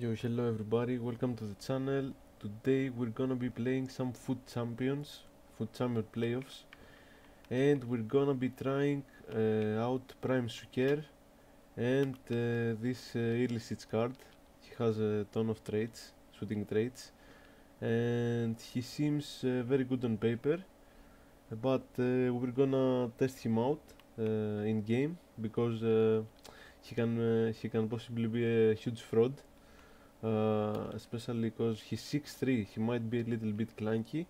Yo, hello everybody, welcome to the channel. Today we're gonna be playing some FUT Champions, FUT Champion playoffs, and we're gonna be trying uh, out Prime Suker and uh, this uh, Ilicic's card. He has a ton of traits, shooting traits, and he seems uh, very good on paper, but uh, we're gonna test him out uh, in game because uh, he can he can possibly be a huge fraud uh, especially because he's 6'3 he might be a little bit clunky.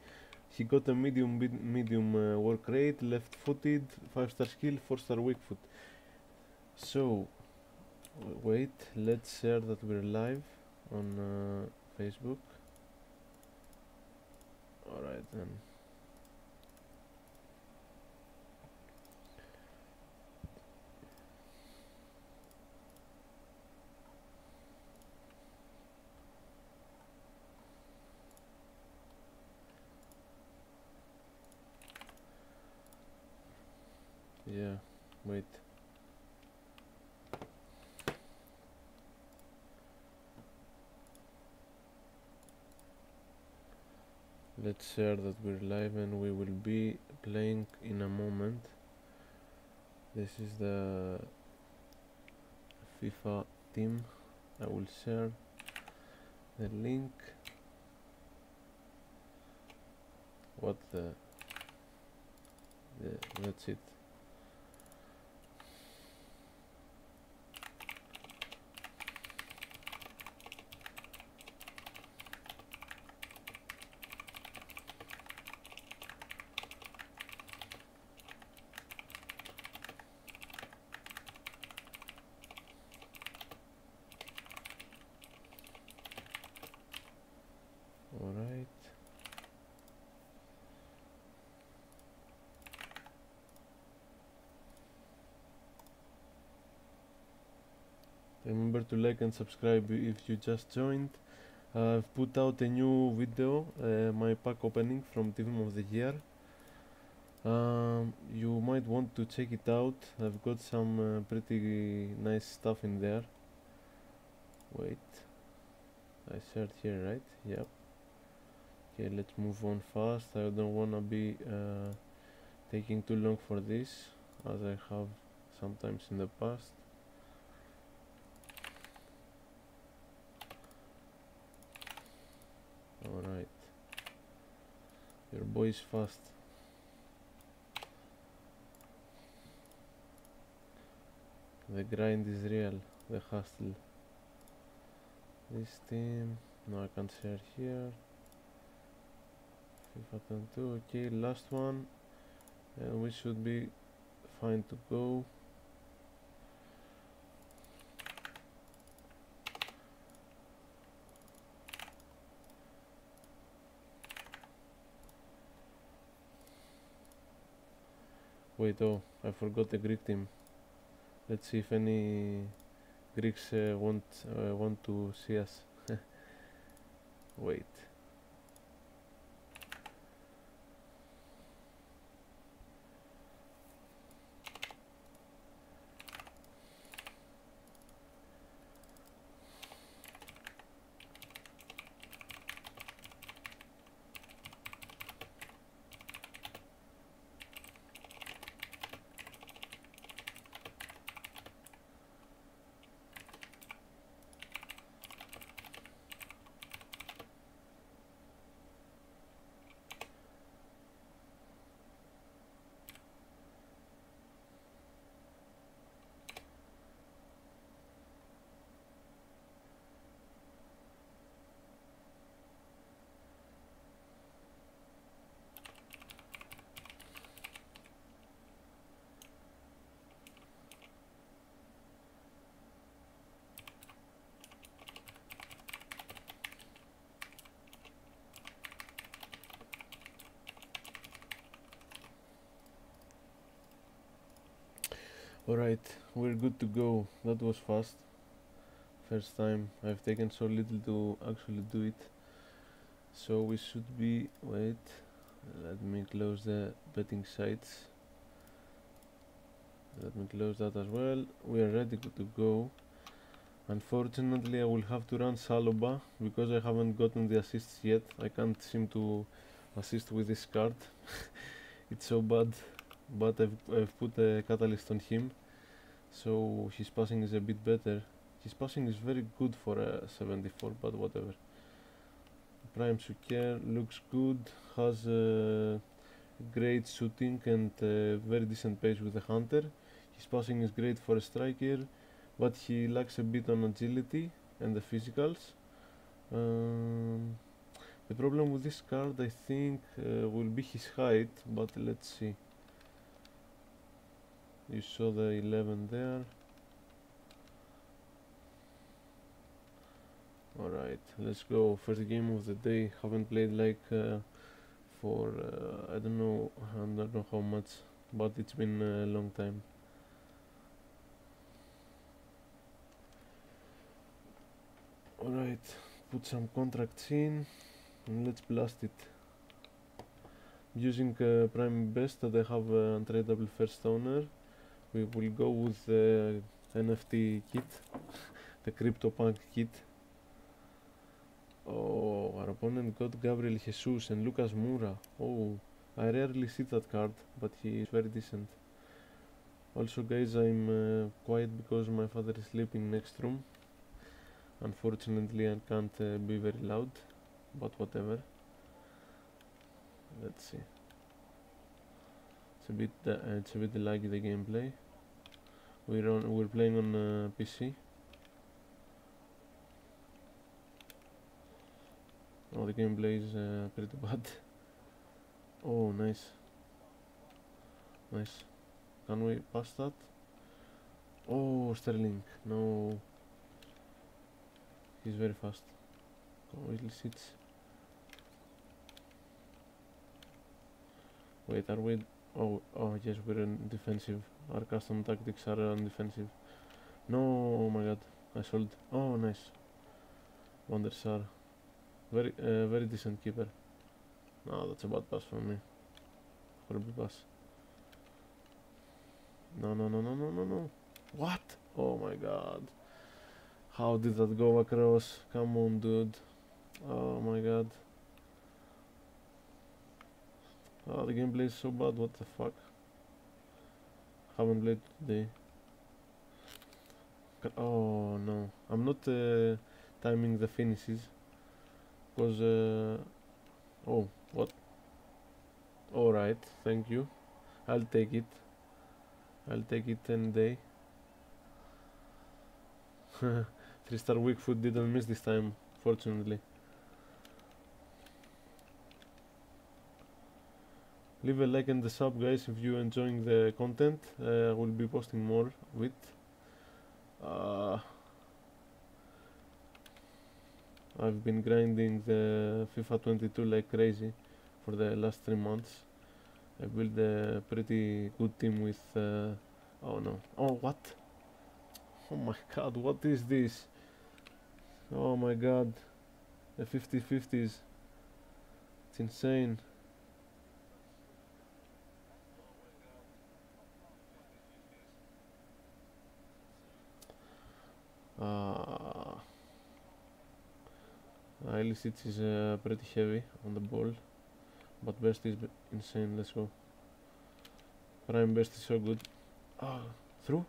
He got a medium medium uh, work rate left footed 5 star skill 4 star weak foot. So wait let's share that we're live on uh, facebook. Alright then yeah wait. Let's share that we're live and we will be playing in a moment. This is the FIFA team. I will share the link. What the, the that's it all right remember to like and subscribe if you just joined. I've put out a new video uh, my pack opening from team of the year. Um, you might want to check it out. I've got some uh, pretty nice stuff in there. Wait. I shared here right? Yep. Okay let's move on fast. I don't wanna be uh, taking too long for this as I have sometimes in the past alright. Your boy is fast. The grind is real. The hustle. This team. No I can't share here. FIFA 22 okay last one. And we should be fine to go wait oh I forgot the Greek team let's see if any Greeks uh, want uh, want to see us. Wait Alright, we're good to go. That was fast. First time I've taken so little to actually do it. So we should be. Wait, let me close the betting sites. Let me close that as well. We are ready to go. Unfortunately, I will have to run Saliba because I haven't gotten the assists yet. I can't seem to assist with this card. it's so bad, but I've, I've put a catalyst on him, so his passing is a bit better. His passing is very good for a 74, but whatever. Prime Suker looks good, has uh, great shooting and very decent pace with the Hunter. His passing is great for a striker but he lacks a bit on agility and the physicals. Um, the problem with this card I think uh, will be his height, but let's see. You saw the 11 there. Alright, let's go. First game of the day. Haven't played like uh, for uh, I don't know I don't know how much, but it's been a long time. Alright, put some contracts in and let's blast it. Using uh, Prime Best that I have uh, untradeable first owner, we will go with the NFT kit, the CryptoPunk kit. Oh, our opponent got Gabriel Jesus and Lucas Moura. Oh, I rarely see that card, but he is very decent. Also guys, I'm uh, quiet because my father is sleeping next room unfortunately I can't uh, be very loud but whatever let's see a bit uh, it's a bit laggy the gameplay. We're on we're playing on uh, PC oh the gameplay is uh, pretty bad. Oh nice. Nice. Can we pass that? Oh Sterling no. He's very fast. Oh, he sits. Wait, are we... Oh, oh yes, we're in defensive. Our custom tactics are on defensive. No, oh my god. I sold. Oh, nice. Van der Sar. Very, uh, very decent keeper. No, that's a bad pass from me. Horrible pass. No, no, no, no, no, no, no. What? Oh my god. How did that go across? Come on, dude. Oh my god. Oh, the gameplay is so bad, what the fuck. Haven't played today. Oh no, I'm not uh, timing the finishes. Because, uh, oh, what? Alright, thank you. I'll take it. I'll take it any day. Three star weak foot didn't miss this time, fortunately. Leave a like and a sub guys if you're enjoying the content. Uh, we'll be posting more with. Uh, I've been grinding the FIFA 22 like crazy for the last three months. I built a pretty good team with. Uh, oh no! Oh what? Oh my god! What is this? Oh my god. The 50-50s. It's insane. Uh, Ilicic is uh, pretty heavy on the ball, but best is insane. Let's go. Prime best is so good. Ah, through?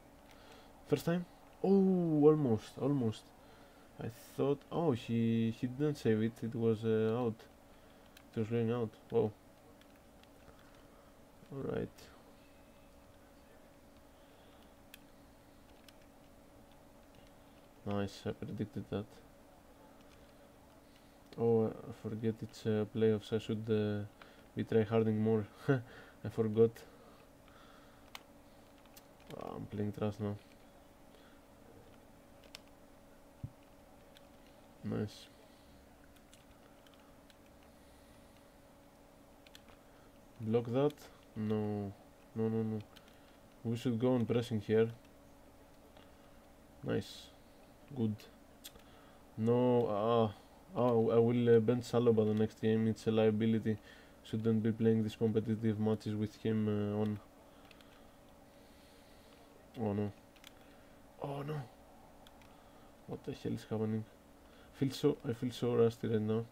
First time? Oh, almost, almost. I thought, oh, he he didn't save it. It was uh, out. It was going out. Whoa. All right. Nice. I predicted that. Oh, I forget it's uh, playoffs. I should uh, be tryharding more. I forgot. Oh, I'm playing trash now. Nice. Block that? No. No, no, no. We should go on pressing here. Nice. Good. No, ah. Oh, I will uh, bench Saliba the next game. It's a liability. Shouldn't be playing these competitive matches with him uh, on. Oh no. Oh no. What the hell is happening? Feel so I feel so rusty right now.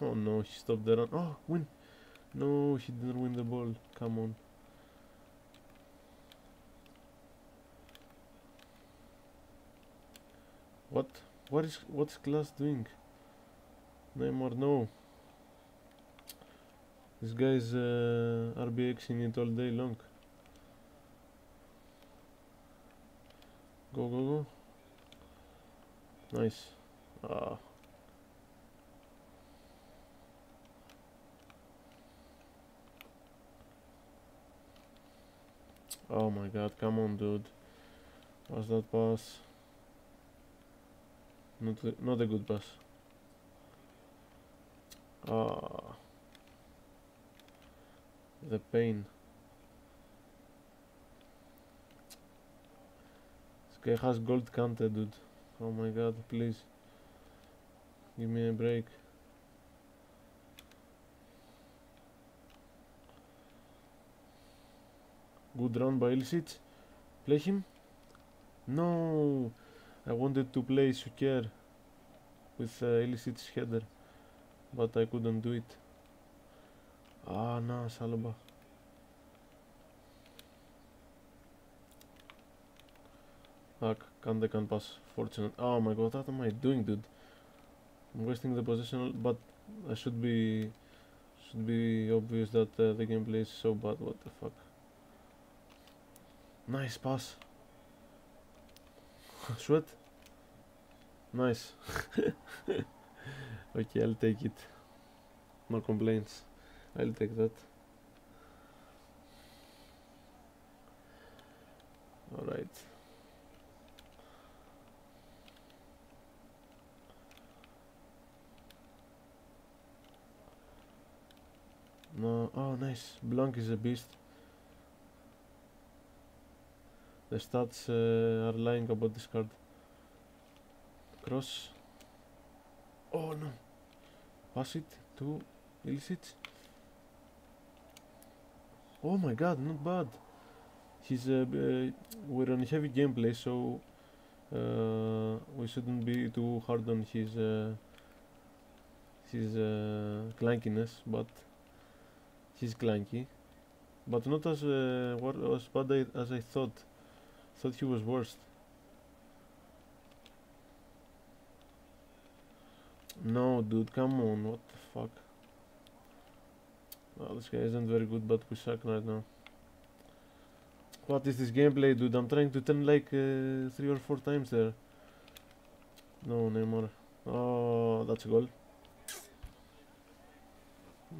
Oh no, he stopped the run. Oh, win! No, he didn't win the ball. Come on. What? What is what's Glass doing? Neymar, no. This guy is uh, RBXing it all day long. Go, go, go. Nice. Ah. Oh my god, come on, dude. What's that pass? Not, a- not a good pass. Ah. The pain. This guy has gold counter, dude. Oh my god, please. Give me a break. Good run by Ilicic. Play him? No! I wanted to play Suker with uh, header, but I couldn't do it. Ah, no, Saliba. Fuck, can they can pass. Fortunate. Oh my god, what am I doing, dude? I'm wasting the position, but I should be should be obvious that uh, the gameplay is so bad. What the fuck? Nice pass. Sweat. Nice. okay, I'll take it. More complaints. I'll take that. Alright. No, oh nice. Blanc is a beast. The stats uh, are lying about this card. Cross. Oh no. Pass it to Ilicic. Oh my god, not bad. He's uh, uh, we're on heavy gameplay, so uh, we shouldn't be too hard on his uh, his uh, clankiness, but he's clanky, but not as uh, as bad as I thought. Thought he was worst. No, dude, come on, what the fuck? Oh, this guy isn't very good, but we suck right now. What is this gameplay, dude? I'm trying to turn like uh, three or four times there. No, Neymar. Oh, that's a goal.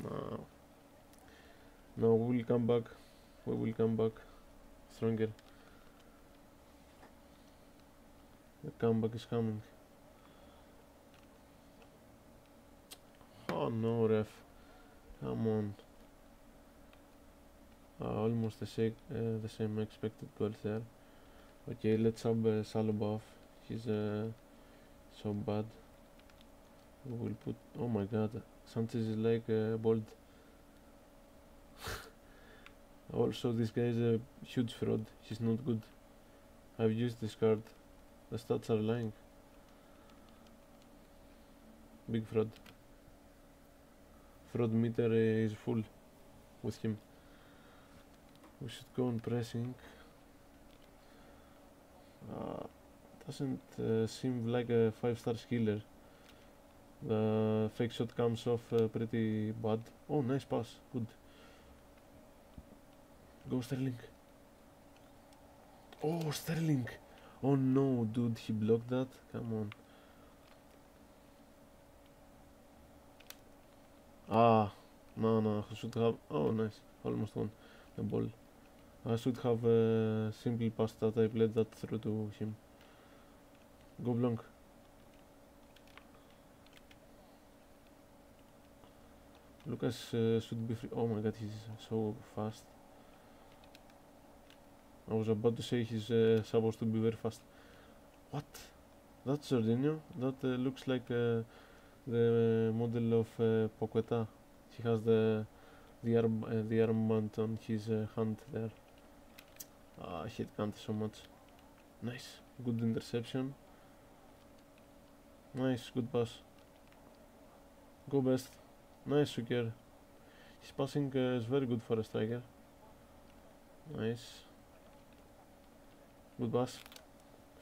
No. No, we will come back. We will come back stronger. The comeback is coming. Oh no, ref. Come on. Uh, almost the same, uh, the same expected goal there. Okay, let's sub uh, Saliba off. He's uh, so bad. We will put. Oh my god, Sanchez is like uh, bold. also, this guy is a huge fraud. He's not good. I've used this card. The stats are lying. Big fraud. Fraud meter is full with him. We should go on pressing. Uh, doesn't uh, seem like a five star skiller. The fake shot comes off uh, pretty bad. Oh, nice pass. Good. Go Sterling. Oh, Sterling. Oh no, dude, he blocked that. Come on. Ah, no, no, I should have. Oh, nice. Almost won the ball. I should have a simple pass that I played that through to him. Go Blanc. Lucas uh, should be free. Oh my god, he's so fast. I was about to say he's uh, supposed to be very fast. What? That's Jorginho? That uh, looks like uh, the model of uh, Paqueta. He has the the arm uh, the armband on his uh, hand there. Ah, I Kante so much. Nice. Good interception. Nice, good pass. Go best. Nice, Suker. His passing uh, is very good for a striker. Nice. Good pass.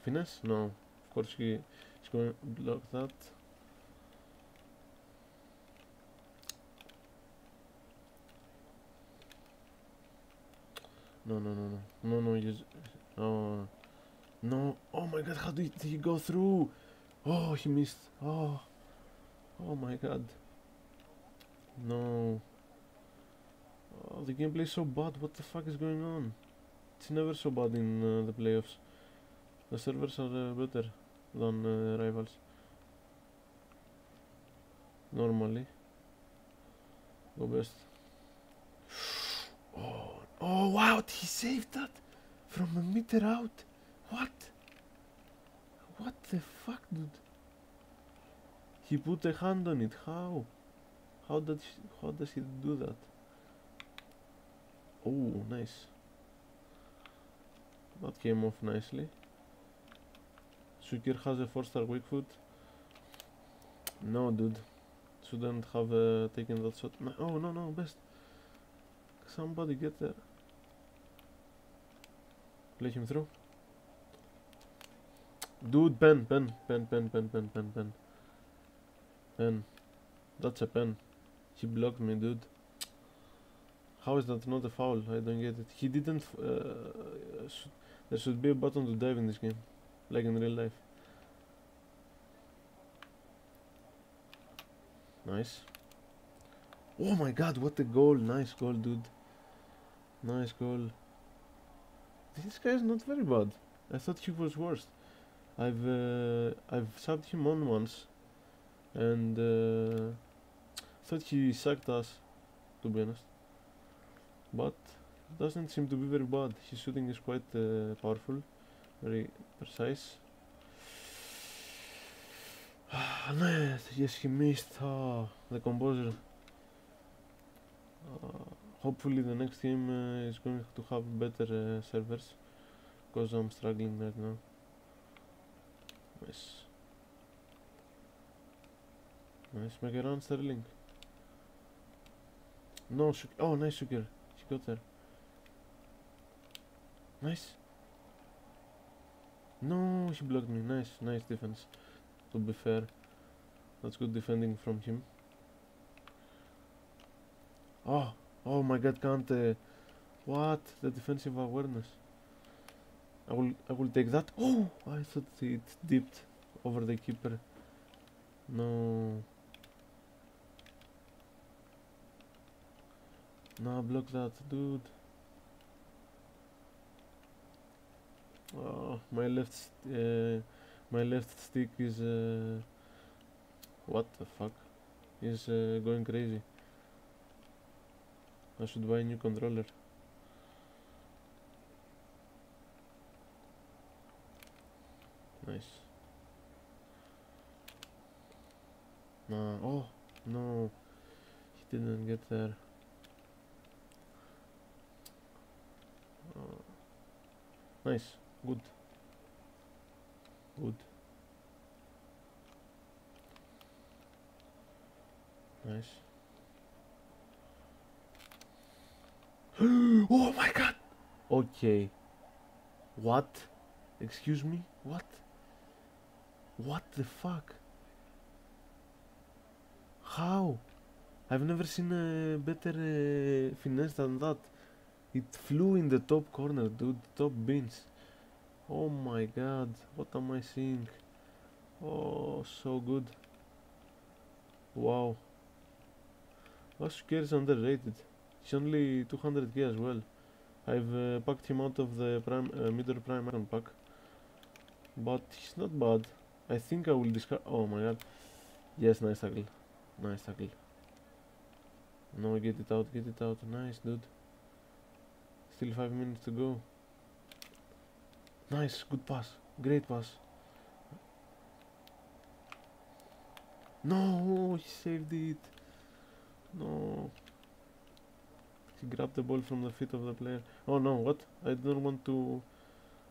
Finesse? No. Of course he, he's going to block that. No, no, no, no. No, no, you... Oh. No. Oh my god, how did he go through? Oh, he missed. Oh. Oh my god. No. Oh, the gameplay is so bad. What the fuck is going on? It's never so bad in uh, the playoffs. The servers are uh, better than uh, rivals. Normally. Go best. Oh, wow, he saved that from a meter out. What? What the fuck, dude? He put a hand on it. How? How does how does he do that? Oh, nice. That came off nicely. Suker has a 4-star weak foot. No, dude. Shouldn't have uh, taken that shot. No, oh, no, no, best. Somebody get there. Play him through. Dude, pen, pen, pen, pen, pen, pen, pen, pen. Pen. That's a pen. He blocked me, dude. How is that not a foul? I don't get it. He didn't... Uh, sh there should be a button to dive in this game. Like in real life. Nice. Oh my god, what a goal. Nice goal, dude. Nice goal. This guy is not very bad. I thought he was worst. I've uh, I've subbed him on once and uh, thought he sucked us to be honest but it doesn't seem to be very bad his shooting is quite uh, powerful very precise no, yes he missed oh, the composer uh, hopefully the next team uh, is going to have better uh, servers because I'm struggling right now nice nice make a run Sterling no oh nice sugar she got there. Nice. No, she blocked me. Nice, nice defense. To be fair, that's good defending from him. Oh, oh my God, can't. Uh, what? The defensive awareness. I will, I will take that. Oh, I thought it dipped over the keeper. No. No, block that, dude. Oh, my left, uh, my left stick is, uh, what the fuck, is uh, going crazy. I should buy a new controller. Nice. No, oh, no, he didn't get there. Nice. Good. Good. Nice. oh my god! Okay. What? Excuse me? What? What the fuck? How? I've never seen a better uh, finesse than that. It flew in the top corner, dude. Top bins. Oh my god. What am I seeing? Oh, so good. Wow. Vasuker is underrated. He's only 200k as well. I've uh, packed him out of the prime, uh, middle prime pack. But he's not bad. I think I will discard. Oh my god. Yes, nice tackle. Nice tackle. No, get it out, get it out. Nice, dude. Still 5 minutes to go. Nice, good pass. Great pass. No, he saved it. No. He grabbed the ball from the feet of the player. Oh no, what? I don't want to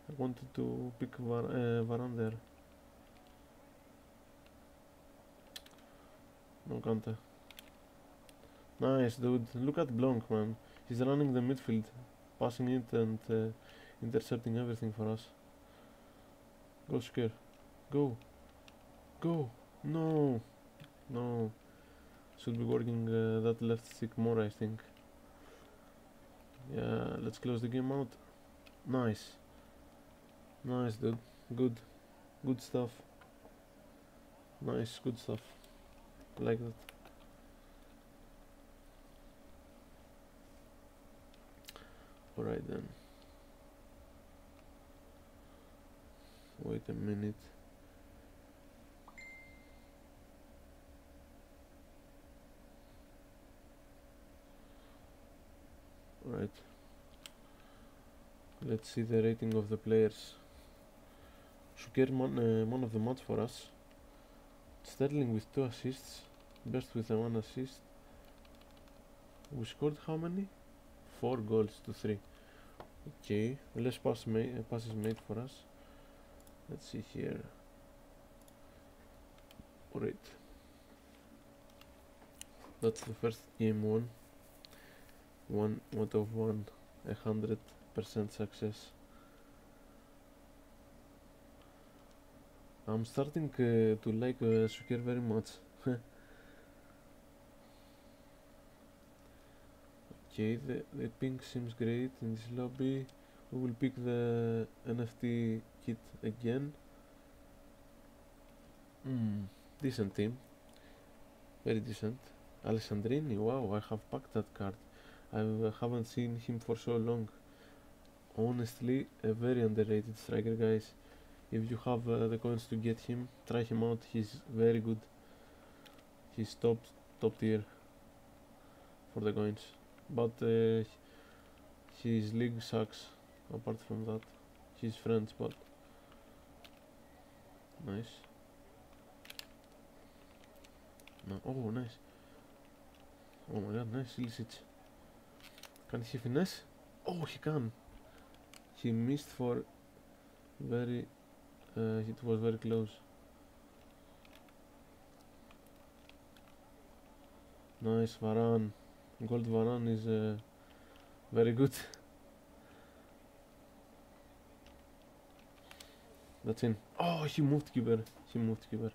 I wanted to pick Var uh, Varane there. No counter. Nice, dude. Look at Blanc, man. He's running the midfield, passing it and uh, intercepting everything for us. Go, Scare. Go. Go. No. No. Should be working uh, that left stick more, I think. Yeah, let's close the game out. Nice. Nice, dude. Good. Good stuff. Nice, good stuff. Like that. Alright then. Wait a minute. Right. Let's see the rating of the players. Suker man, uh, of the match for us. Sterling with two assists. Best with a one assist. We scored how many? Four goals to three. Okay, less pass ma uh, passes made for us. Let's see here. Alright. That's the first game won. One out of one, a hundred percent success. I'm starting uh, to like uh, Suker very much. okay, the, the pink seems great in this lobby. We will pick the NFT kit again. Mm, decent team. Very decent. Alessandrini, wow, I have packed that card. I haven't seen him for so long. Honestly, a very underrated striker, guys. If you have uh, the coins to get him, try him out. He's very good. He's top top tier for the coins, but uh, his league sucks. Apart from that, his friends, but nice. No, oh, nice. Oh my god, nice Ilicic. Can he finesse? Oh, he can. He missed for very. Uh, it was very close. Nice Varane. Gold Varane is uh, very good. That's in. Oh, he moved keeper. He moved keeper.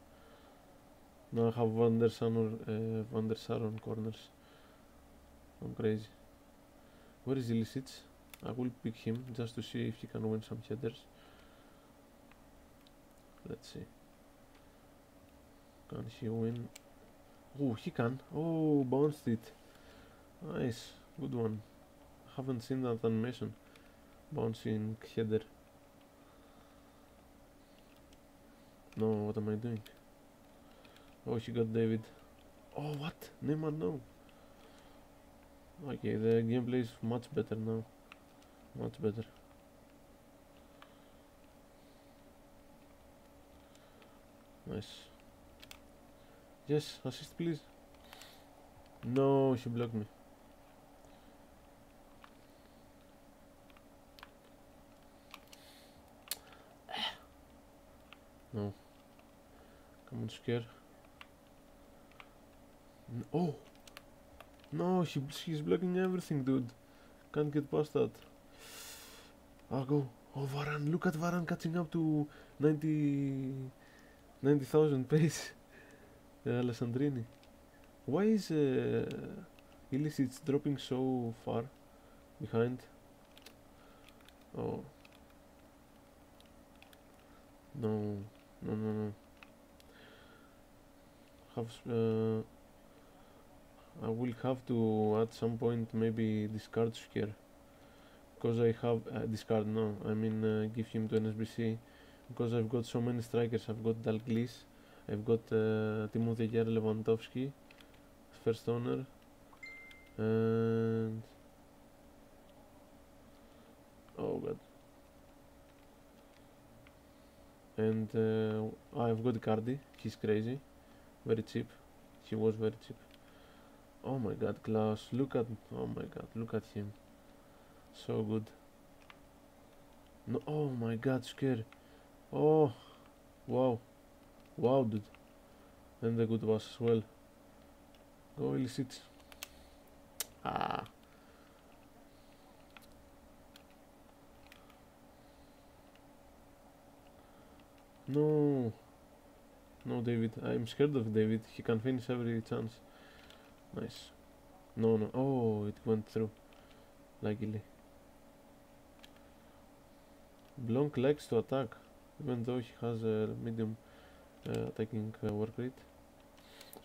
Now I have Van der Sar uh, Van der Sar on corners. I'm crazy. Where is Ilicic? I will pick him just to see if he can win some headers. Let's see. Can he win? Oh, he can. Oh, bounced it. Nice. Good one. Haven't seen that animation. Bouncing header. No, what am I doing? Oh, he got David. Oh, what? Neymar, no. Okay, the gameplay is much better now. Much better. Nice. Yes, assist please. No, she blocked me. No. Come on, scare. N oh! No, she, she's blocking everything, dude. Can't get past that. I'll go. Oh, Varane, Look at Varane catching up to 90... 90,000 pace. uh, Alessandrini. Why is uh, Ilicic dropping so far behind? Oh. No. No, no, no. Have... Uh, I will have to at some point maybe discard here because I have uh, discard no I mean uh, give him to an SBC because I've got so many strikers. I've got Dalglish I've got uh, Timo Werner Lewandowski first owner and oh god. And uh, I've got Cardi he's crazy. Very cheap. He was very cheap Oh my god, Klaus, look at, oh my god, look at him. So good. No, oh my god, scare. Oh, wow. Wow, dude. And the good pass as well. Go Ilicic. Ah. No. No, David. I'm scared of David. He can finish every chance. Nice. No, no. Oh, it went through. Luckily. Blanc likes to attack, even though he has a medium uh, attacking uh, work rate.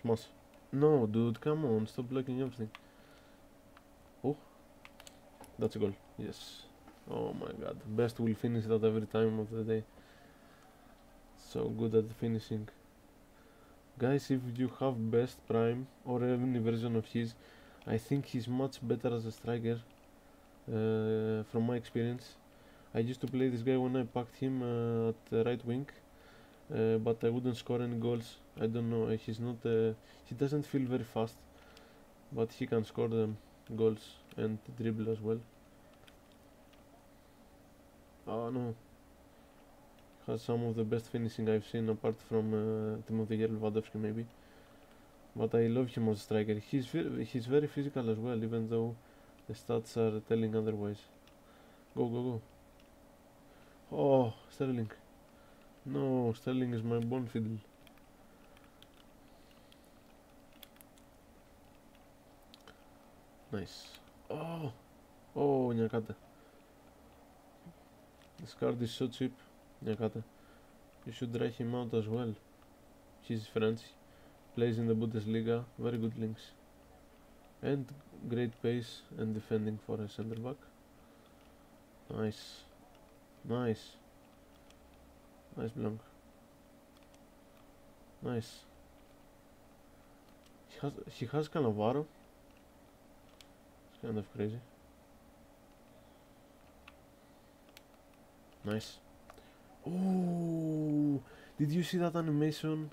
Smash. No, dude, come on. Stop blocking everything. Oh. That's a goal. Yes. Oh my god. Best will finish that every time of the day. So good at finishing. Guys, if you have best prime or any version of his, I think he's much better as a striker uh, from my experience. I used to play this guy when I packed him uh, at the right wing, uh, but I wouldn't score any goals. I don't know, he's not, uh, he doesn't feel very fast, but he can score them goals and dribble as well. Oh no, has some of the best finishing I've seen apart from uh, Timothy Lewandowski maybe. But I love him as a striker. He's he's very physical as well, even though the stats are telling otherwise. Go go go! Oh, Sterling! No, Sterling is my bone fiddle. Nice. Oh, oh, Niakhaté. This card is so cheap. Niakhaté. You should try him out as well. He's French, plays in the Bundesliga, very good links. And great pace and defending for a center back. Nice. Nice. Nice Blanc. Nice. He has he has Cannavaro. It's kind of crazy. Nice. Oh, did you see that animation?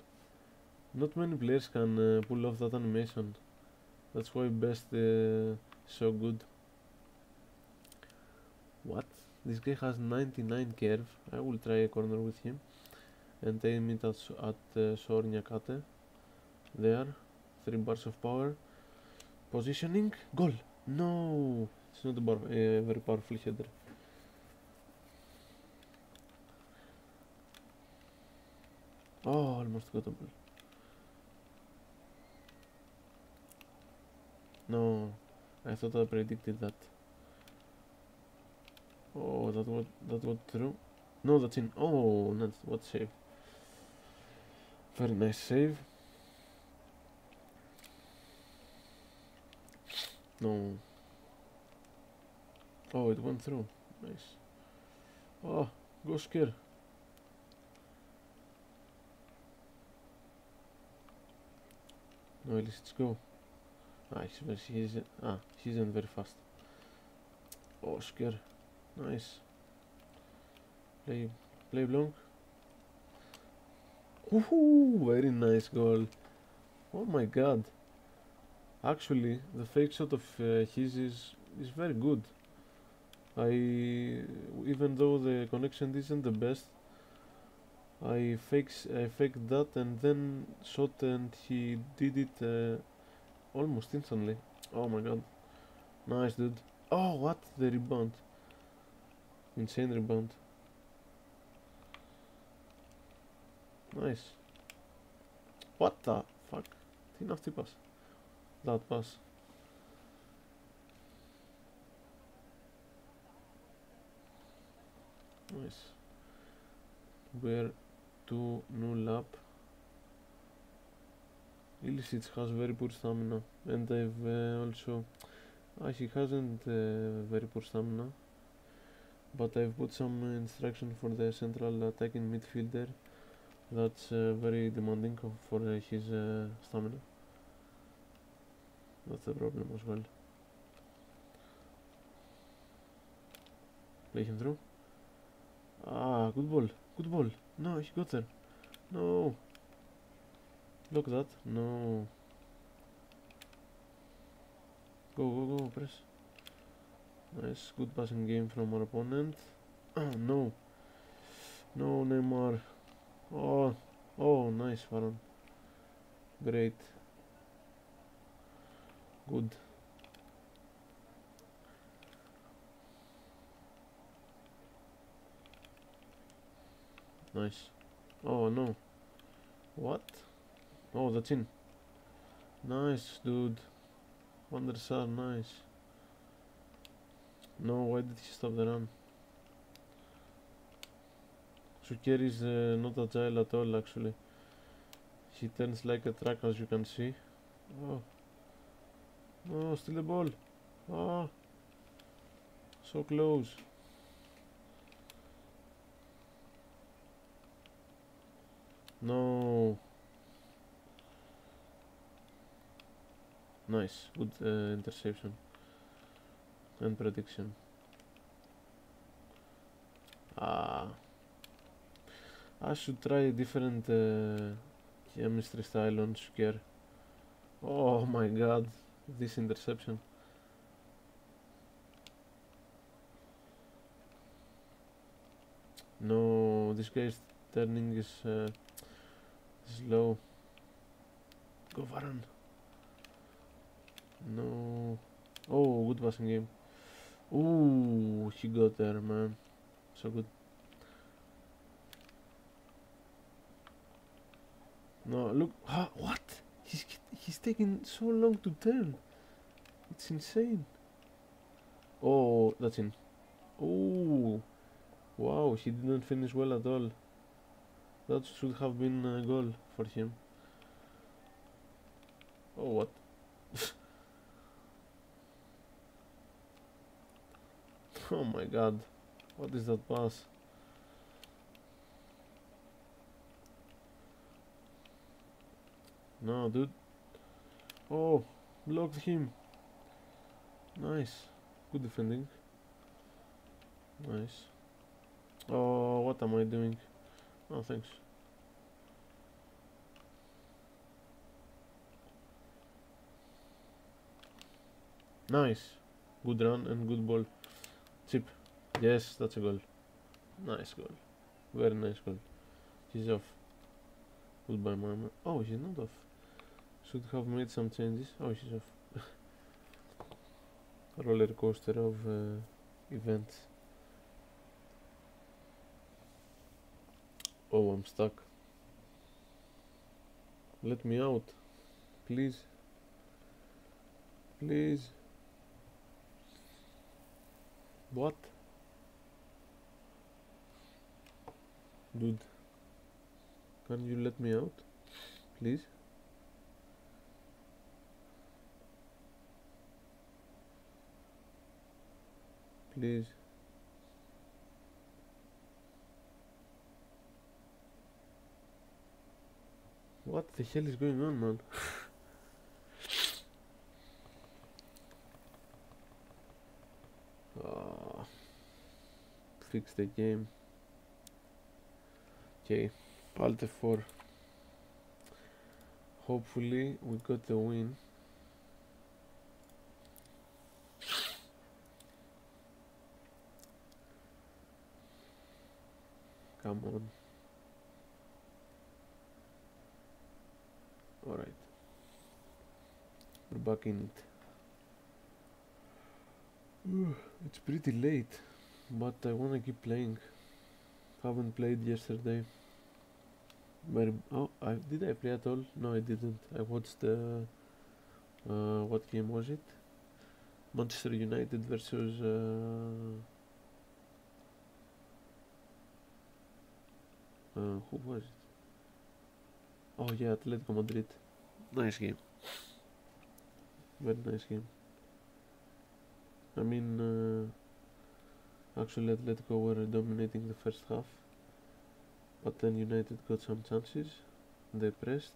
Not many players can uh, pull off that animation. That's why best uh, so good. What? This guy has 99 curve. I will try a corner with him and aim it at, at uh, Sor Niakhaté. There, 3 bars of power. Positioning, goal! No! It's not a bar, uh, very powerful header. Almost got a. No, I thought I predicted that. Oh, that what that was true. No, that's in. Oh, not what save. Very nice save. No. Oh, it went through. Nice. Oh, go scare. No, let's go. Ah, he's, he's, ah, he's in very fast. Oscar. Nice. Play, play Blanc. Woohoo! Very nice goal. Oh my god. Actually, the fake shot of uh, his is, is very good. I, even though the connection isn't the best, I fakes I faked that and then shot and he did it uh, almost instantly. Oh my god. Nice dude. Oh what the rebound. Insane rebound. Nice. What the fuck? Τι είναι αυτή pass? That pass. Nice. We're to null up. Ilicic has very poor stamina. And I've uh, also uh, he hasn't uh, very poor stamina. But I've put some instruction for the central attacking midfielder. That's uh, very demanding for uh, his uh, stamina. That's the problem as well. Play him through. Ah good ball. Good ball no, he got there. No. Look that. No. Go, go, go, press. Nice, good passing game from our opponent. Oh no. No Neymar. Oh oh nice Varane. Great. Good. Nice. Oh no. What? Oh that's in. Nice dude. Wonders are nice. No, why did he stop the run? Suker is uh, not agile at all actually. He turns like a truck as you can see. Oh. Oh, still the ball. Ah. So close. No. Nice. Good uh, interception. And prediction. Ah. I should try different uh, chemistry style on Suker. Oh my god, this interception. No, this guy is turning is uh, slow. Go Varane. No. Oh, good passing game. Ooh, he got there, man. So good. No, look. Ah, what? He's he's taking so long to turn. It's insane. Oh, that's in. Oh, wow. He didn't finish well at all. That should have been a goal for him. Oh, what? oh my god. What is that pass? No, dude. Oh, blocked him. Nice. Good defending. Nice. Oh, what am I doing? Oh, thanks. Nice. Good run and good ball. Chip. Yes, that's a goal. Nice goal. Very nice goal. He's off. Goodbye, mama. Oh, he's not off. Should have made some changes. Oh, he's off. Roller coaster of uh, events. Oh, I'm stuck. Let me out. Please. Please. What? Dude. Can you let me out? Please? Please. What the hell is going on, man? Ah, fix the game. Okay, Alt F4. Hopefully we got the win. Come on. Alright. Back in it. It's pretty late, but I wanna keep playing. Haven't played yesterday. But oh, I did I play at all? No, I didn't. I watched the. Uh, what game was it? Manchester United versus. Uh, uh, who was it? Oh yeah, Atletico Madrid. Nice game. Very nice game. I mean, uh, actually Atletico were dominating the first half, but then United got some chances. They pressed,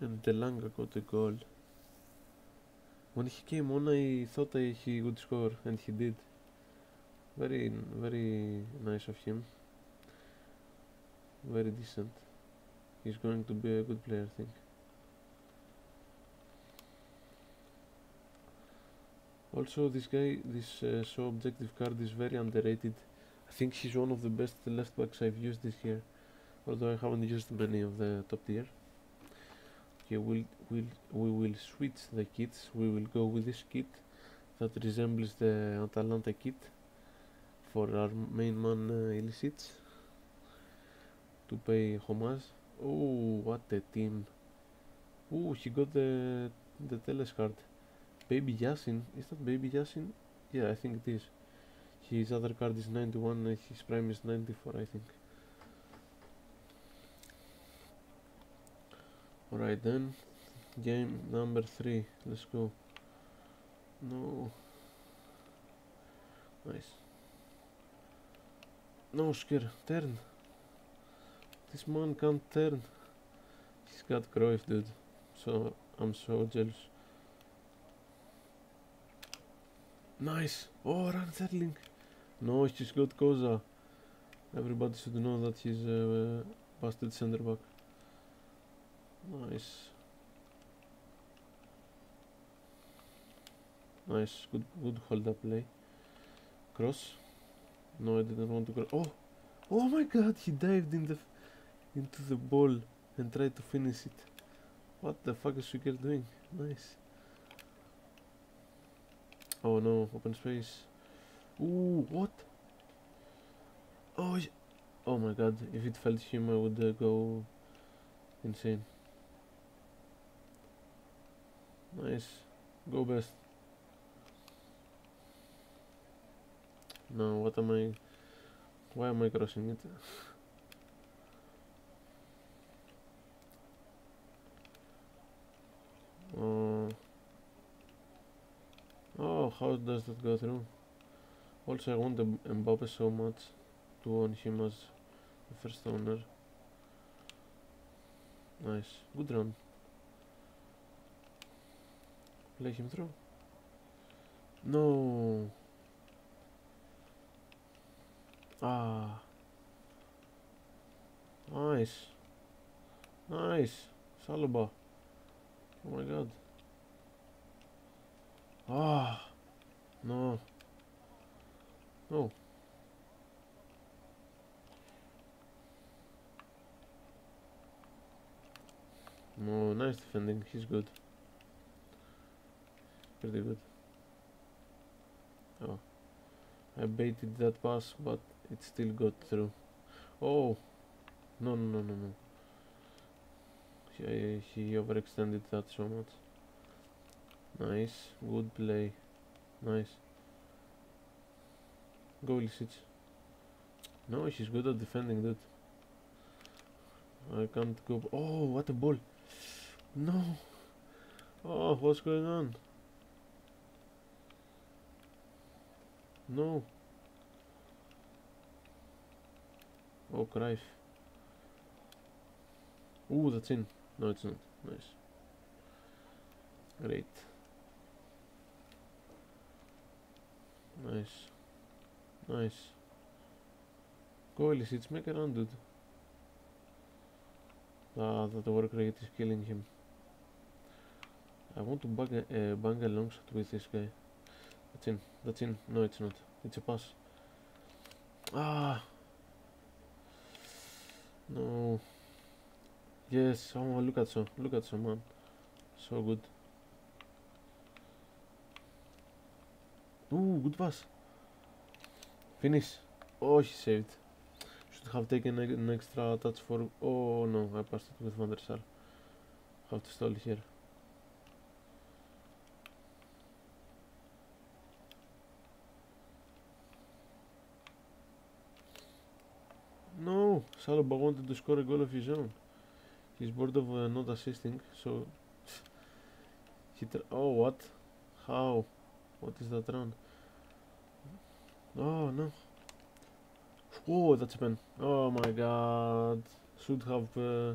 and Delanga got a goal. When he came on, I thought I, he would score, and he did. Very, very nice of him. Very decent. He's going to be a good player, I think. Also, this guy, this uh, so objective card is very underrated. I think he's one of the best left backs I've used this year, although I haven't used many of the top tier. Okay, we'll, we'll, we will switch the kits. We will go with this kit that resembles the Atalanta kit for our main man uh, Ilicic to pay homage. Oh, what a team! Oh, he got the the Telles card. Baby Yashin, is that Baby Yashin? Yeah, I think it is. His other card is 91 and his prime is 94, I think. Alright then, game number 3, let's go. No. Nice. No, Suker, turn. This man can't turn. He's got Cruyff, dude. So, I'm so jealous. Nice. Oh, run Sterling. No, it's just got Koza. Everybody should know that he's a uh, busted center back. Nice. Nice. Good, good hold up play. Cross. No, I didn't want to cross. Oh, oh my God! He dived in the into the ball and tried to finish it. What the fuck is Suker doing? Nice. Oh no, open space. Ooh, what? Oh, oh my god, if it felt him, I would uh, go insane. Nice. Go best. No, what am I... Why am I crossing it? Uh, oh, how does that go through? Also, I want M Mbappe so much to own him as the first owner. Nice, good run. Play him through. No. Ah. Nice. Nice. Saliba. Oh my god. Ah. No. No. No, nice defending. He's good. Pretty good. Oh. I baited that pass, but it still got through. Oh. No, no, no, no, no. He, he overextended that so much. Nice, good play. Nice. Go Ilicic. No, she's good at defending, dude. I can't go. Oh, what a ball! No. Oh, what's going on? No. Oh, Cruyff. Ooh, that's in. No, it's not. Nice. Great. Nice. Nice. Go Ilicic, make a run, dude. Ah, that work rate is killing him. I want to bang a, uh, bang a long shot with this guy. That's in. That's in. No, it's not. It's a pass. Ah. No. Yes, oh look at so look at so man. So good. Ooh, good pass. Finish. Oh he saved. Should have taken an extra touch for oh no, I passed it with Van der. Have to stall here. No, Saliba wanted to score a goal of his own. He's bored of uh, not assisting, so he oh what? How? What is that run? Oh no! Oh, that's a pen. Oh my god! Should have uh,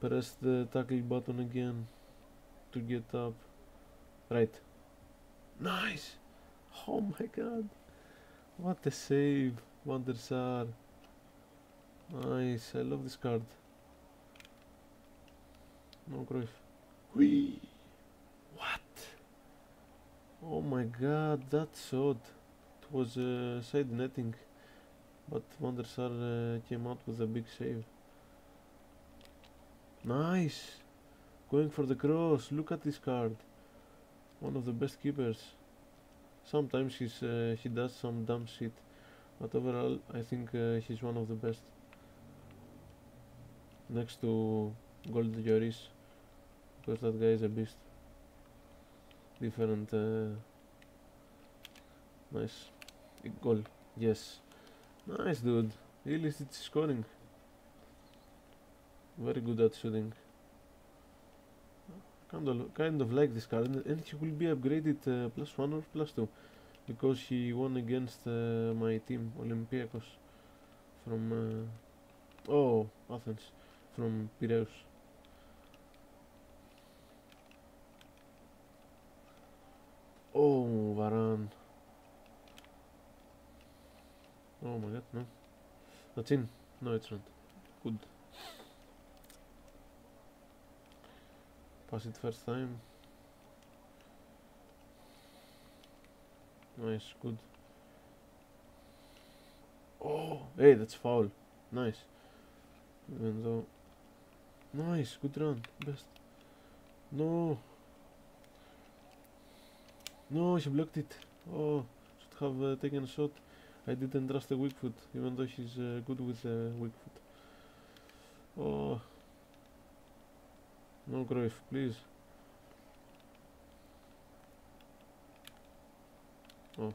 pressed the tackle button again to get up. Right. Nice! Oh my god! What a save! Van der Sar. Nice, I love this card. No Cruyff. Whee! What? Oh my god, that's odd. Was uh, side netting. but Van der Sar uh, came out with a big save. Nice! Going for the cross. Look at this card. One of the best keepers. Sometimes he's uh, he does some dumb shit, but overall I think uh, he's one of the best. Next to Gold Lloris, because that guy is a beast. Different. Uh, nice. Goal. Yes. Nice, dude. Really, Ilicic scoring. Very good at shooting. Kind of, kind of like this card, and, he will be upgraded uh, plus one or plus two, because he won against uh, my team Olympiacos from uh, oh Athens from Piraeus. Oh Varane. Oh my god, no. That's in. No, it's not. Good. Pass it first time. Nice, good. Oh, hey, that's foul. Nice. Even though. Nice, good run. Best. No. No, she blocked it. Oh, should have uh, taken a shot. I didn't trust the weak foot, even though she's uh, good with uh, weak foot. Oh. No Cruyff, please. Oh.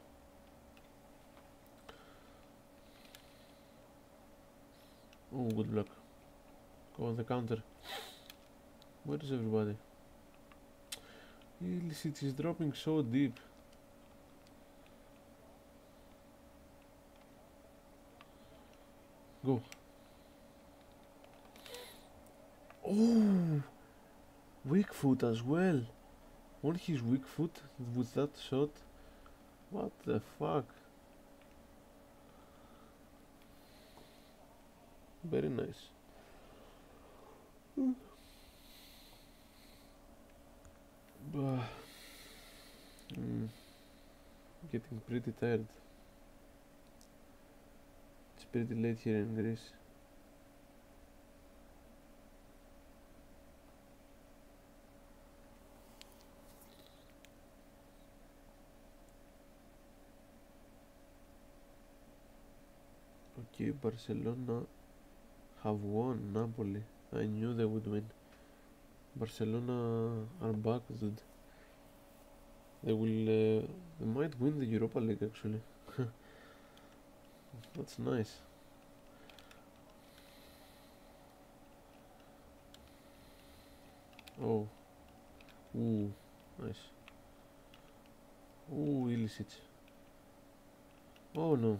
Oh, good luck. Go on the counter. Where is everybody? Ilicic is dropping so deep. Go. Oh! Weak foot as well. On his weak foot with that shot. What the fuck? Very nice. Bah. Mm. Getting pretty tired. Pretty late here in Greece. Okay, Barcelona have won Napoli. I knew they would win. Barcelona are back. They will. Uh, they might win the Europa League actually. That's nice. Oh. Ooh, nice. Ooh, Ilicic. Oh no.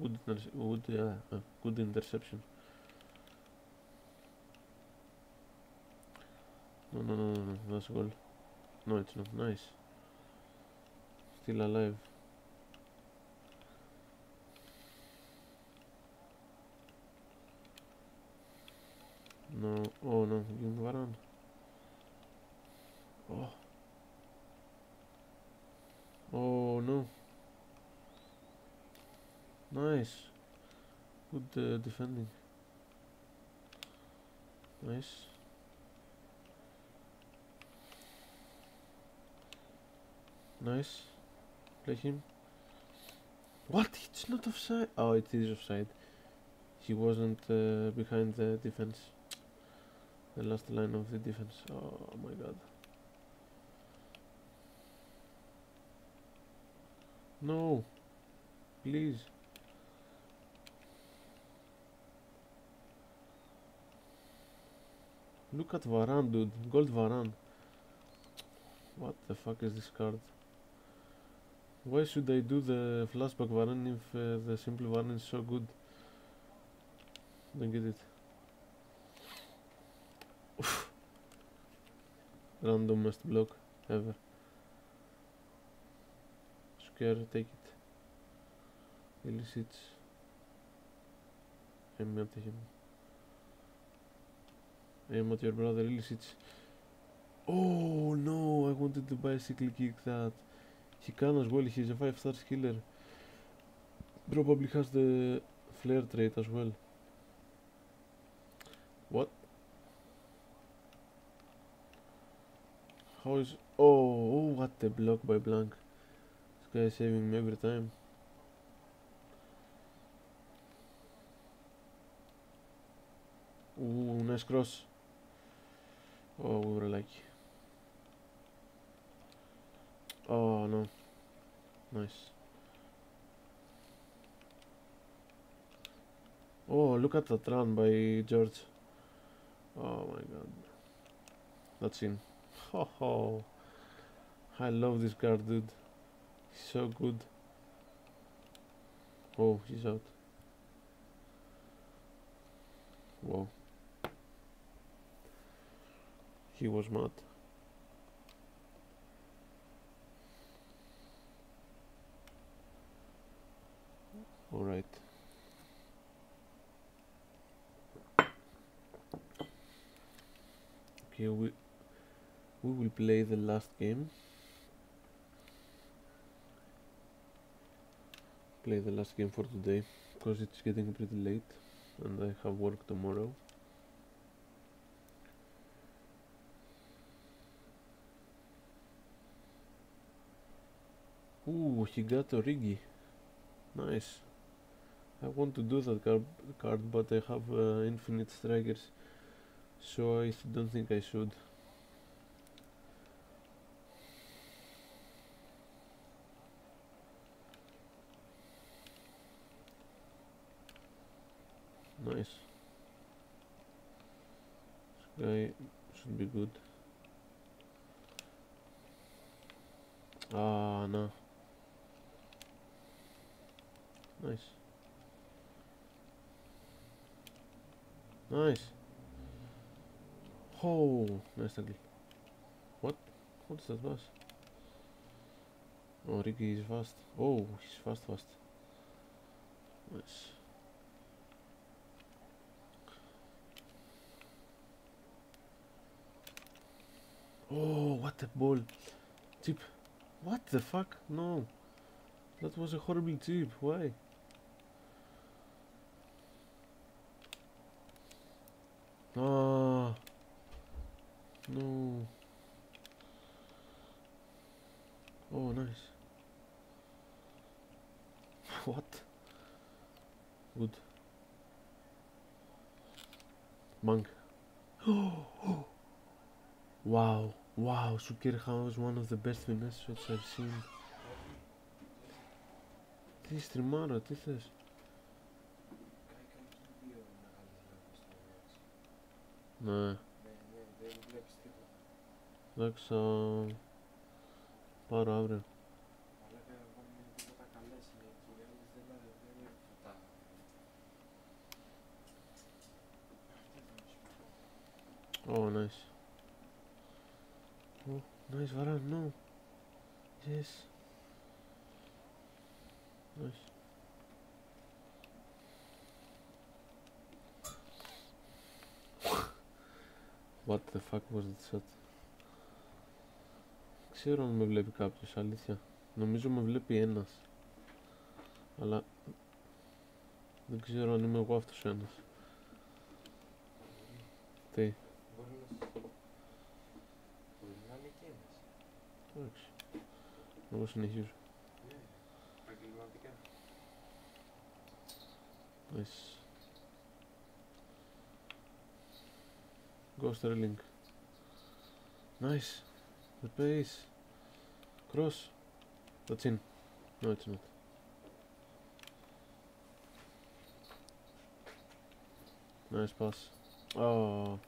Good, good, uh, good interception. No, no, no, no, no, that's goal. No, it's not. Nice. Still alive. No, oh no, Young Varane. Oh. Oh no. Nice. Good uh, defending. Nice. Nice. Play him. What? It's not offside. Oh, it is offside. He wasn't uh, behind the defense. The last line of the defense. Oh my god. No. Please. Look at Varane, dude. Gold Varane. What the fuck is this card? Why should I do the flashback Varane if uh, the simple Varane is so good? Don't get it. Randomest block ever. Scare, take it. Illicits. Aim at him. Aim at your brother Illicits. Oh no, I wanted to bicycle kick that. He can as well, he's a 5 star killer. probably has the flare trait as well. How is... Oh, oh, what a block by Blank. This guy is saving me every time. Ooh, nice cross. Oh, we were lucky. Oh, no. Nice. Oh, look at that run by George. Oh my god. That's in. Ho ho. I love this card, dude. He's so good. Oh, he's out. Whoa. He was mad. Alright. Okay, we we will play the last game. Play the last game for today because it's getting pretty late and I have work tomorrow. Ooh, he got Origi. Nice. I want to do that card, card but I have uh, infinite strikers, so I don't think I should. Nice. This guy should be good. Ah, no. Nice. Nice. Oh, nice tackle. What? What is that was? Oh, Ricky is fast. Oh, he's fast, fast. Nice. Oh, what a ball. Tip. What the fuck? No. That was a horrible tip. Why? Ah. No. Oh, nice. what? Good. Monk. wow. Wow, Sukirha was one of the best finesse shots I've seen. Τι στριμάρα, τι θες. Ναι. Ναι, ναι, δεν βλέπεις τίποτα. Εντάξει, θα πάρω αύριο. Nice, Varane, no. Yes. Nice. What the fuck was that shot? Ξέρω αν με βλέπει κάποιος, αλήθεια. Νομίζω με βλέπει ένας. Αλλά δεν ξέρω αν είμαι εγώ αυτός ο ένας. Τι, εντάξει. Εγώ συνεχίζω. Ναι, επαγγελματικά. Nice. Go Sterling. Nice. The pace. Cross. That's in. No, it's not. Nice pass. Oh.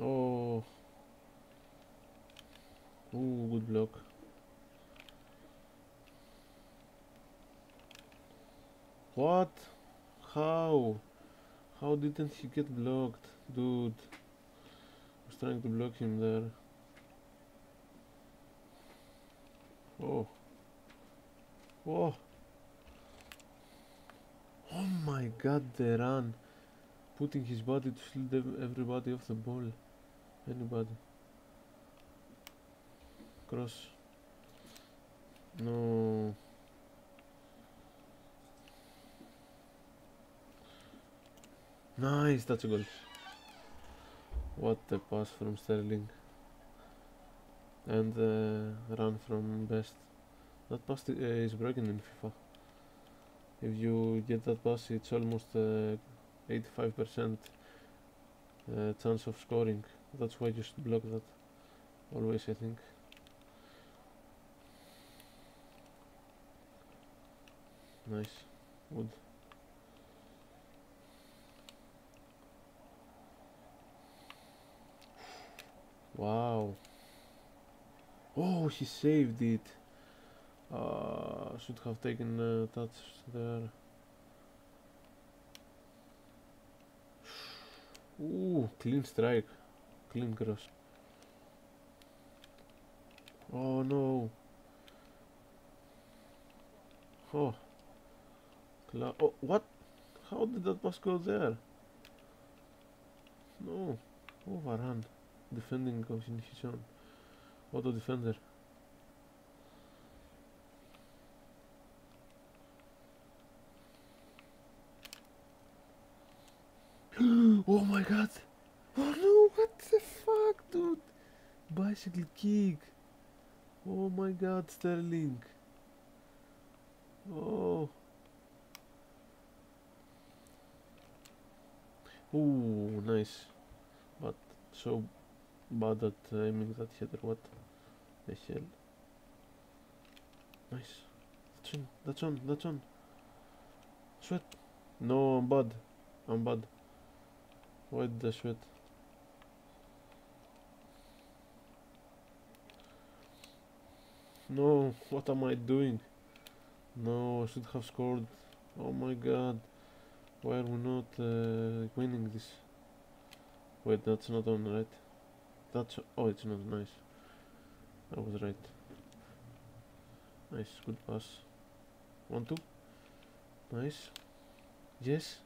Oh. Oh. Good block. What? How? How didn't he get blocked? Dude. I was trying to block him there. Oh. Oh. Oh my god, the run putting his body to shield everybody off the ball. Anybody. Cross. No. Nice, that's a goal. What a pass from Sterling. And uh, run from Best. That pass uh, is broken in FIFA. If you get that pass, it's almost uh, 85% uh, chance of scoring. That's why you should block that. Always, I think. Nice. Good. Wow. Oh, he saved it. Uh, should have taken uh, touch there. Ooh, clean strike. Clean cross. Oh no. Oh. Cla- oh, what? How did that pass go there? No. Overrun. Defending goes in his own. Auto defender. oh my god! Oh no! What the fuck, dude? Bicycle kick! Oh my god, Sterling! Oh! Ooh, nice. But so bad at aiming that header. What the hell? Nice. That's on. That's on. That's on. Sweat. No, I'm bad. I'm bad. Why did I sweat? No, what am I doing? No, I should have scored. Oh my god. Why are we not uh, winning this? Wait, that's not on, right? That's... Oh, it's not nice. I was right. Nice, good pass. One, two. Nice. Yes.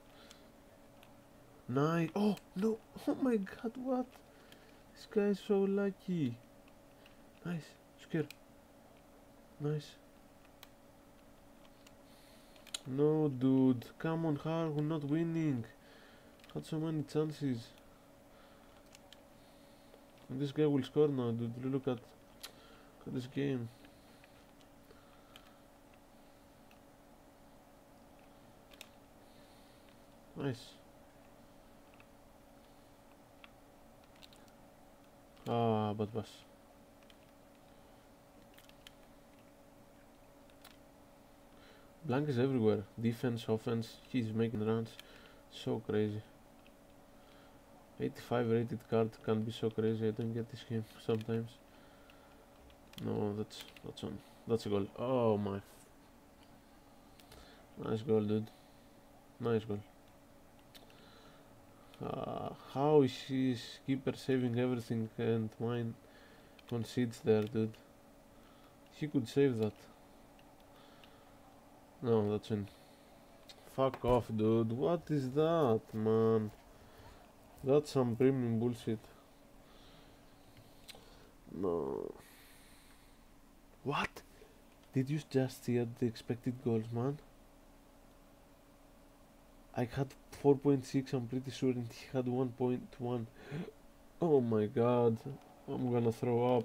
Nice. Oh, no. Oh my god, what? This guy is so lucky. Nice. Scare. Nice. No, dude. Come on, how are not winning? Had so many chances. And this guy will score now, dude. Look at, at this game. Nice. Ah, but bus. Blank is everywhere. Defense, offense. He's making runs. So crazy. 85 rated card can be so crazy. I don't get this game sometimes. No, that's that's on. That's a goal. Oh my. Nice goal, dude. Nice goal. Uh, how is his keeper saving everything and mine concedes there, dude? He could save that. No, that's in. Fuck off, dude. What is that, man? That's some premium bullshit. No. What? Did you just see the expected goals, man? I had 4.6, I'm pretty sure, and he had 1.1. Oh my god. I'm gonna throw up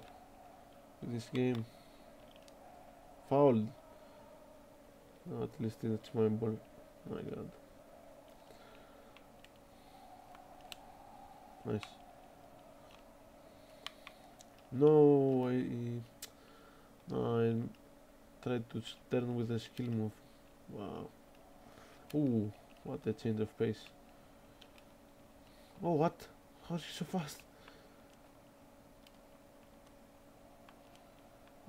this game. Fouled. No, at least it's my ball. My god. Nice. No, I. No, I tried to turn with a skill move. Wow. Ooh, what a change of pace. Oh, what? How is he so fast?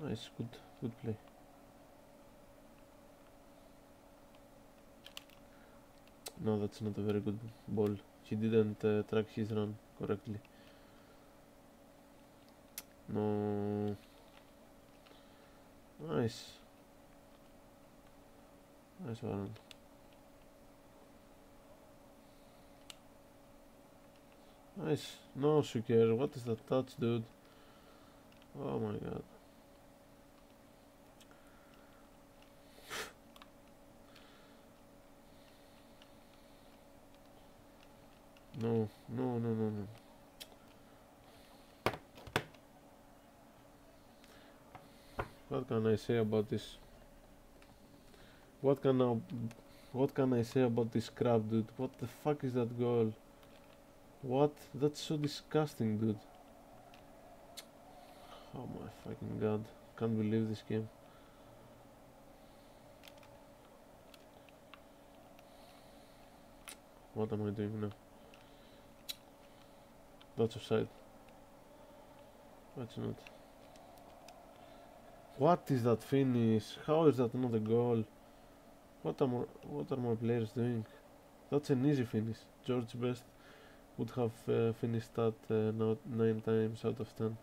Nice, good, good play. No, that's not a very good ball. He didn't uh, track his run correctly. No. Nice. Nice one. Nice. No, Suker. What is that touch, dude? Oh my god. No, no, no, no, no. What can I say about this? What can I, what can I say about this crap, dude? What the fuck is that girl? What? That's so disgusting, dude. Oh my fucking god. Can't believe this game. What am I doing now? That's offside. That's not. What is that finish? How is that not a goal? What are my, what are my players doing? That's an easy finish. George Best would have uh, finished that uh, not nine times out of ten.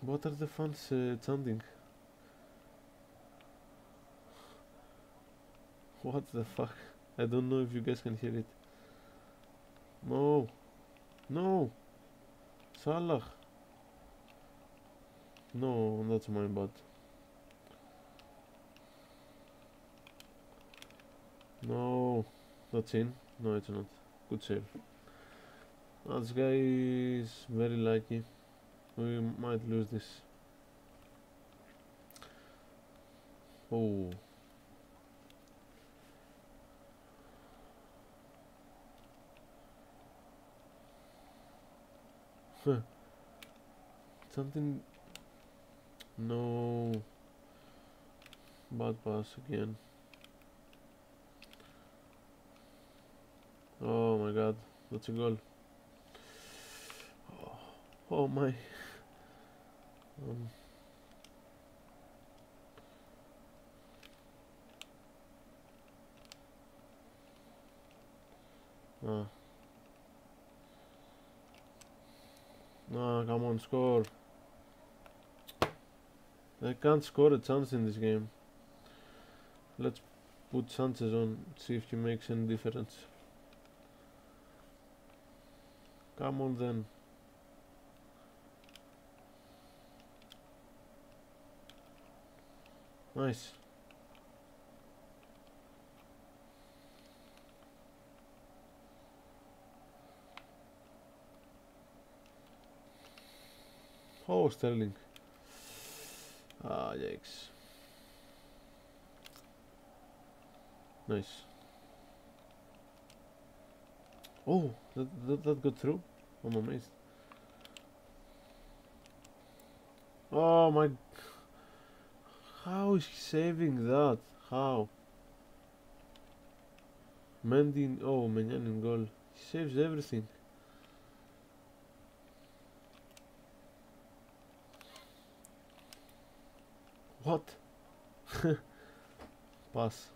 What are the fans uh, chanting? What the fuck? I don't know if you guys can hear it. No. No. Salah. No, that's my bad. No. That's in. No, it's not. Good save. This guy is very lucky. We might lose this. Oh. Something. No. Bad pass again. Oh my god, that's a goal. Oh, oh my. Um. Ah. No, come on, score. They can't score a chance in this game. Let's put Sanchez on, see if he makes any difference. Come on then. Nice. Oh, Sterling. Ah, yikes. Nice. Oh, that, that, that got through? I'm amazed. Oh my... How is he saving that? How? Mendy... Oh, Menyan in goal. He saves everything. What? Pass.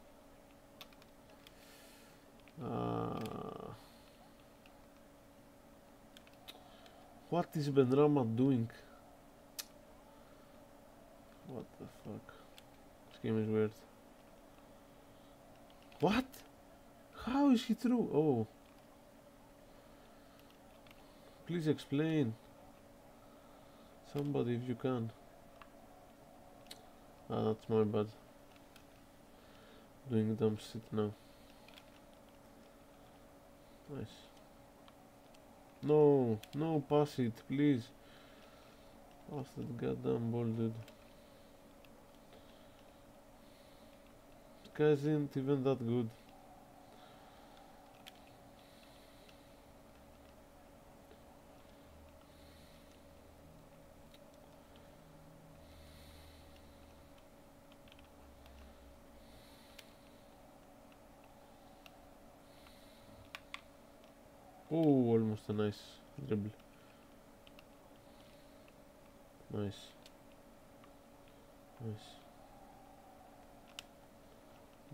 Uh, what is Benrahma doing? What the fuck? This game is weird. What? How is he through? Oh. Please explain. Somebody if you can. Ah, that's my bad. Doing dumb shit now. Nice. No, no, pass it, please. Pass that goddamn ball, dude. This guy isn't even that good. Oh, almost a nice dribble. Nice. Nice.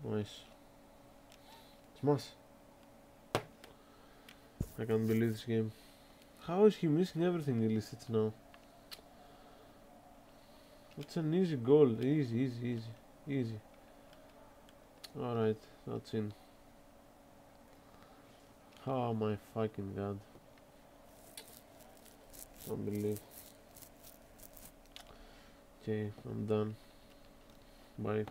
Nice. Smash. I can't believe this game. How is he missing everything Ilicic now? That's an easy goal. Easy, easy, easy. Easy. Alright, that's in. Oh my fucking god. Don't believe. Okay, I'm done. Bye.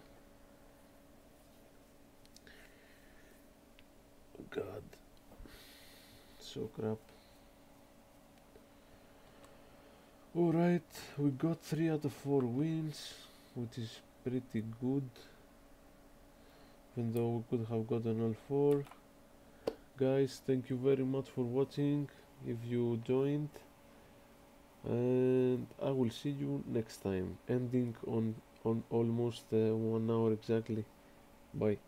Oh god. So crap. Alright, we got 3 out of 4 wins, which is pretty good. Even though we could have gotten all 4. Guys, thank you very much for watching if you joined. And I will see you next time, ending on, on almost uh, 1 hour exactly. Bye.